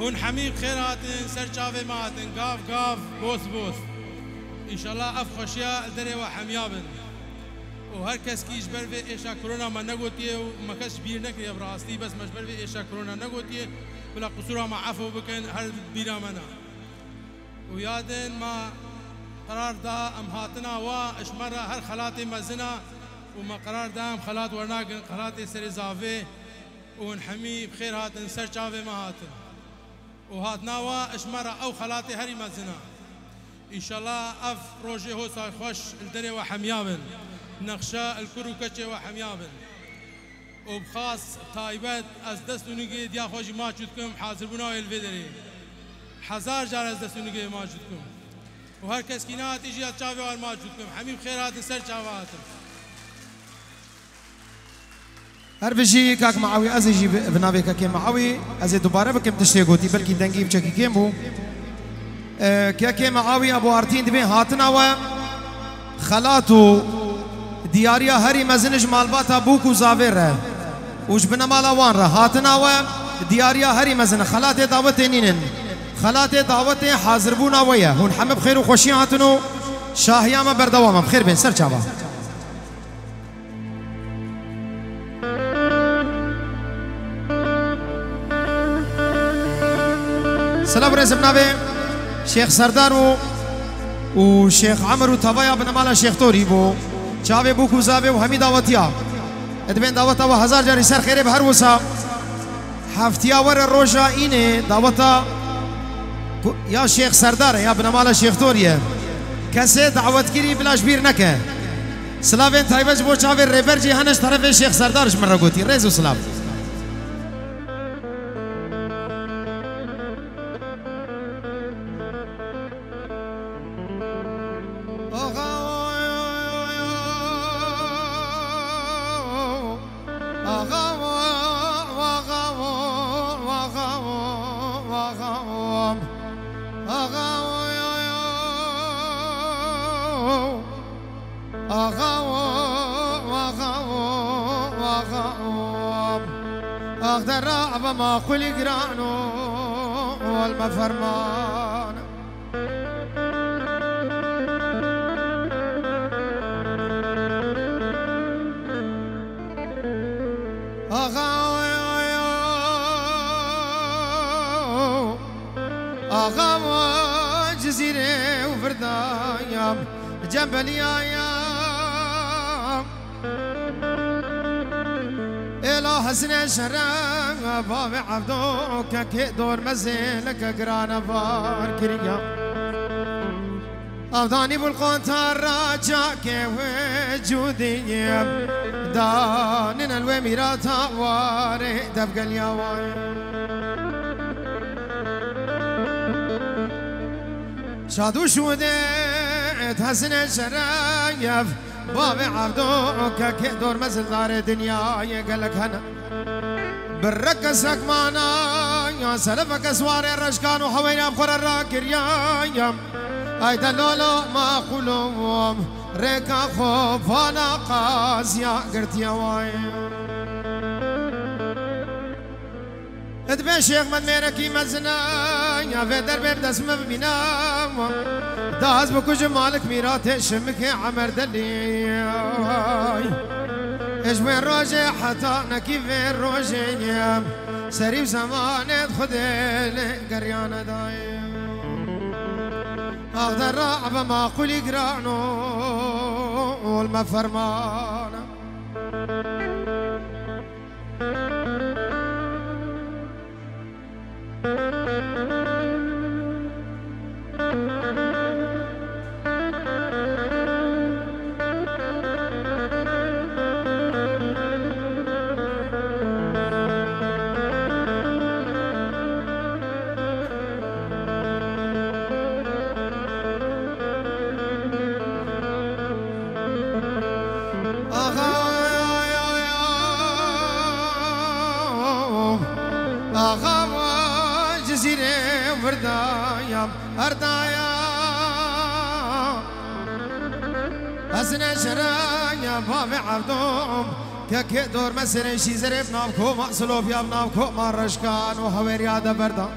هون حميد خيراتن سرچاوه ماتن قاف قاف بوس بوس ان شاء الله اف خشيا دري وحميابن و هر کس کیش بر و ایشا کرونا ما نگوتیه و ما کس بیر نکریه براستی بس مش بر و ایشا کرونا نگوتیه بلا قصورا ما عفو بکن هر بیرا منا و یادن ما قرار دا ام هاتنا و اشمر هر خلات مزنا وما قرار دام خلات ورناك خلات سري زافي ونحمي بخير هاتن سر ما هاتن وهاتنا وا اشمر أو خلاتي هري مزنا إن شاء الله أف روجي هو صار خوش الدري وحميابن. نقشا الكرو كتشي وحميابن. وبخاص تايبت از دست ونگی دیا خوش ما چودکم حاضر بنا الفدري هزار جار از دست ونگی ما چودکم و هر کس کی نه تیجی از چاوی ما چودکم حمیم خیرات سر چاواتم. هەروژی کاک ماوی ئەزیژی بناوێکە کێ ماوی ئەزێ دووبارە بکەم تشتێ گوتی بەلکی دەنگی بچەکی کێم بوو. کێکێ ماوی ئەبوو هەرتین دبێ هاتنەوە خەلات و دیارە هەری مەزنش مالباتە بووک و زاوێرە. وش بنە ماڵەوانڕە هاتنەوە دیارە هەری مەزنە خەلاتێ داوەتێ نینن. خەلاتێ داوەتێ حازربوونەوەیە هون حەمە بخێر و خۆشی هاتن و شاهیامە بەردەوامە. خێر بێن سەر چاوە. سلام رئيس بنابي شيخ سردار و وشيخ عمرو توايا بن مالا شيخ توري بو. چاوي بو کوزاوي و همي دعوتيا ادبين دعوتا و هزار جاري سر خيره بهر وسا. هفتيا ور روجا اینه دعوتا. يا شيخ سردار يا بن مالا شيخ توري كسي دعوت كيري بلاش بير نكه سلافين تايبج بو چاوي ريبرجي هنش طرف شيخ سردارش من ريزو سلاف أخذ ما قل قرانو والمفرمان أغا أغا جزيرة وفردايام جبل حسن شرم باب عبدوك كي دور مزيلك قرانا بار كريا. أفضاني بالقوتار راجاك وجودي. داننا الوميرات واري دبق اليوان شادو شودت حسن شرايف بابي عبدوك كي دور مزل دار دنيا يقلك هنا بالركسك معنا يا سلفك سواري الرشكان وحوينا بخور الراكر يا يم اي دلولو ما قلوم ريكا خوف أنا قاسيا قرت يا وايم ادبي شيخ من ميركي مزنا يا في درب دسم ببينا داز بكوج مالك ميرات شمك عمر دلي إيش وين روجي حتى نكيف روجي سريب زمان خذي قريانة دايم اخذ الرعب ما قولي قرانو والمفرمان آغا از نشرن یا بام عبدوم که دور مسیر شیز رب نام کو مأسلوب یا نام کو مارشکان و حویر یاد بردم.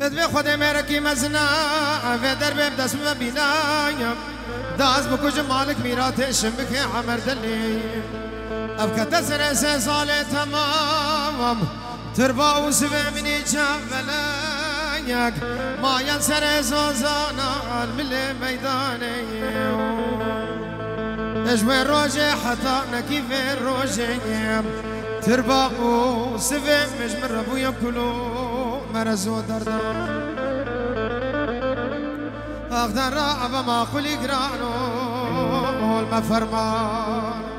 ادب خود مرکی مزنا و در بیم دست و بینایم داز بکش مالک میراتش بکه عمر دلی. اب که تسر سه سال تمام تربا و سبه منی چم حياك ما ينسى زوزانا من ميداني نجم روجي حطانا كيف الروجي ترباقو سفي مجمر ربو ياكلو مرزو دردان اخدر رعب ما قلي قرانو المفرمان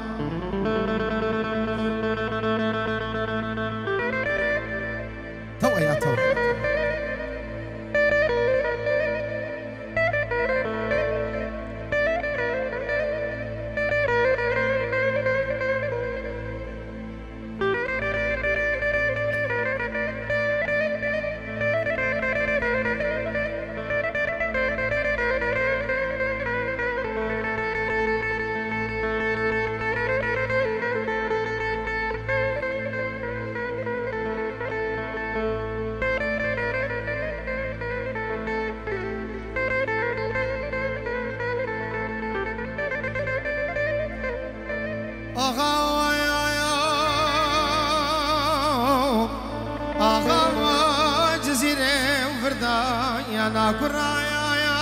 يا ناكرا يا.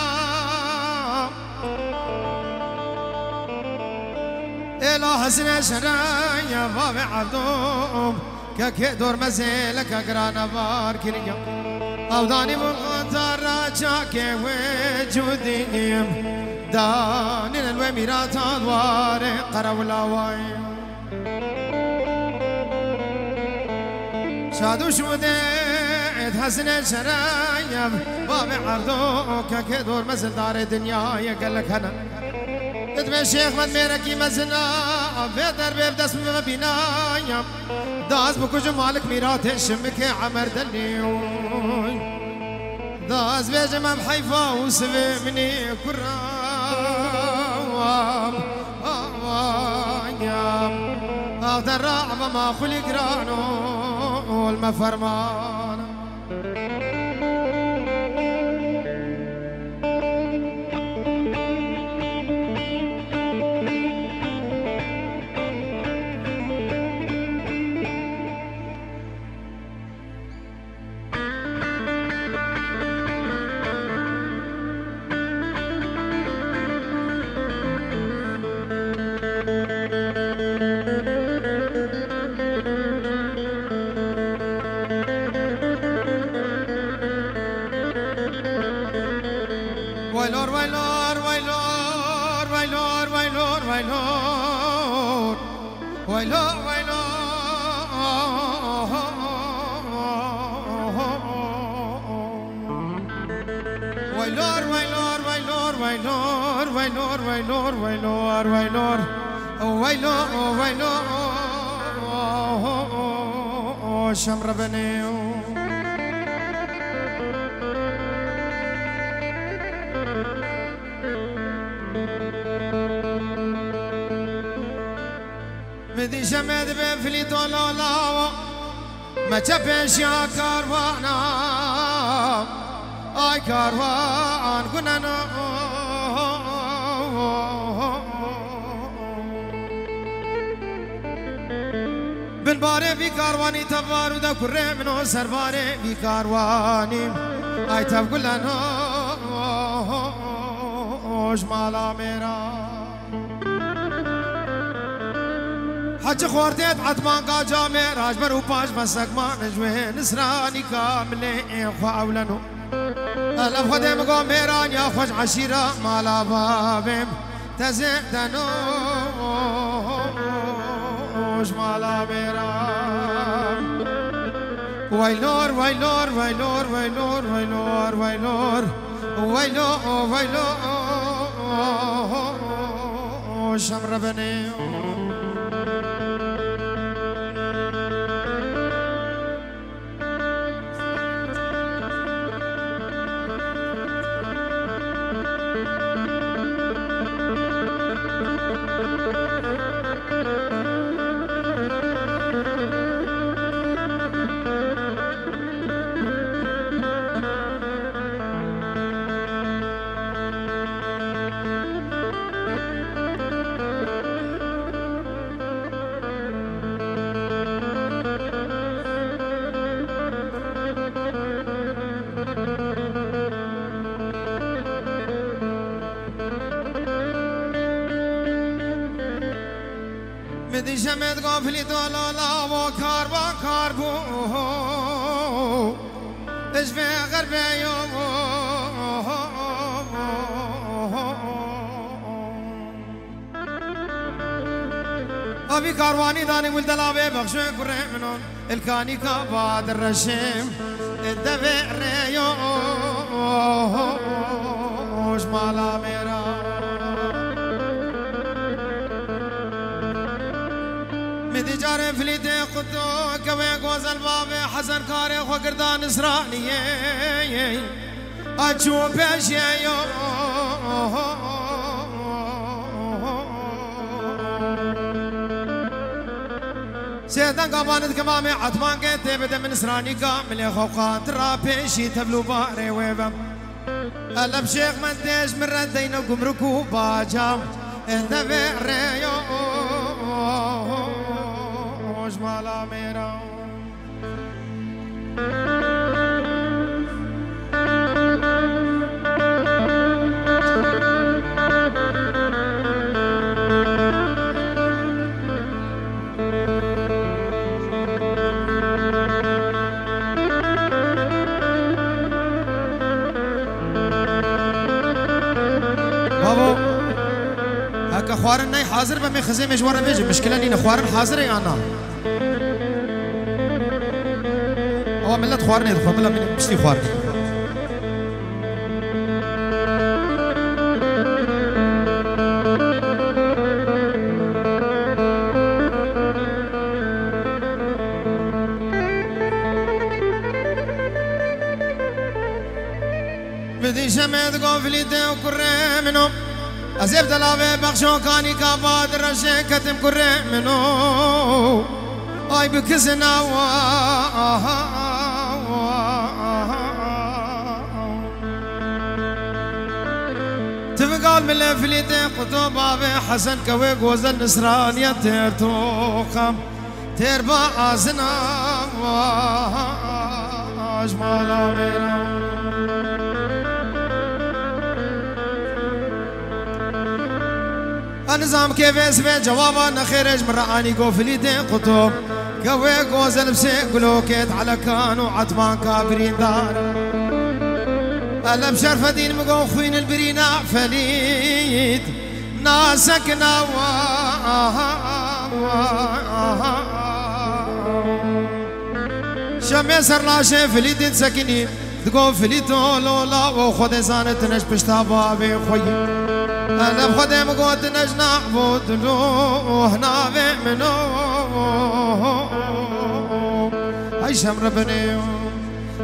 يا إله حسن شرا يا بابي عبدوم. كك دور مزيلك شادو شوديم بيت حسن شرایم با شرايب که عردوك كدور مزل دار دنياي قال لك أنا. تدمي شيخ من کی مزنا به در به بيتر بيب دسم داز داس مالک مالك ميرات شمك عمر دنیوی داز به جمام بيجم ام سب منی کرام كرام آدر رعب ما خلی رانو المفرمان Wailor, wailor. Wailor, wailor, wailor, wailor, wailor, wailor, wailor, wailor. Wailor, wailor. شمر بنيو بدیش مد به فلی دلالا مچه پیش یا کاروانا آی کاروان گنانا بن باره بی کاروانی تبارو دا کره منو سر باره بی کاروانی آی تب گلانا مالا میرا حچ خوردید عطمان کا جامع راجبر و پاش مسکمان جوه نسرانی کامله این خواولنو الف خودم گو میران یا خوش عشیرا مالا بابم. خوش مالا میران ویلور ویلور ویلور ویلور ویلور ویلور وای ویلو شمر بنیم. Thank you. دیشمت غفلي طول لا وكار وكار بو از غربي يوم أبي كارواني داني ولد لابي بخشوي كوري منون الكاني كاباد الرشيم الدبي ريوش مالا مير مدی جاره فلیت خودو کوه گوزل باب حسن کار خو گردان اسرانیه اچو پیشه یو۔ سيدان قبانت كمامي عطمان قيت بدا من سراني كامل خوقات رابيشي تبلو باري ويبم ألب شيخ من ديش من ردين وقمركو باجام اهدى بيريو مالا ميرا بابا هكا خوارن ناي حاضر بمي خزي مجوار بيجي مشكلة لينا خوارن حاضر يا أنا ئەوە ملت خواردێت خۆ بڵە من پشتی نید شمید گفلی دو کره منو از ابتلاوه بخشو کانی کاباد رشه کتم کره منو آي بكزنا تفقال من الافليتي قطوب ابي حسن كوي قوز النسران يا تير توقم. تير با آزنا اجمالا اميرا نظام کے كيف اسمه جوابا نخيرج مرعاني قفلي دين قطب قوي قوز لبسي قلوكيت على كانوا عطمان كابرين دار. ألم شرف دين مقو خوين البرينا فليد ناسكنا شمي سرلاشي فليد سكني تقول فليد لولا وخد زانت نش بشتا بابي خوي. أنا بخدم قوت نجنا عبود له هنا منو اي شمر بني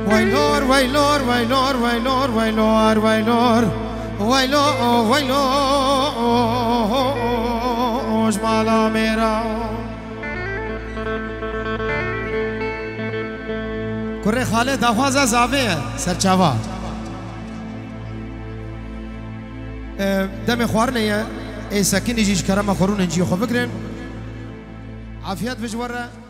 ويلور ويلور ويلور ويلور ويلور ويلور ويلور ويلور جمالا ميرا كوري خالد اخوازا زاوية سرچاوا دم خوارنه ای سکینی جیش کرم خورون انجی خو بگرن عافیت بجوره